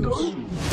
Latinos.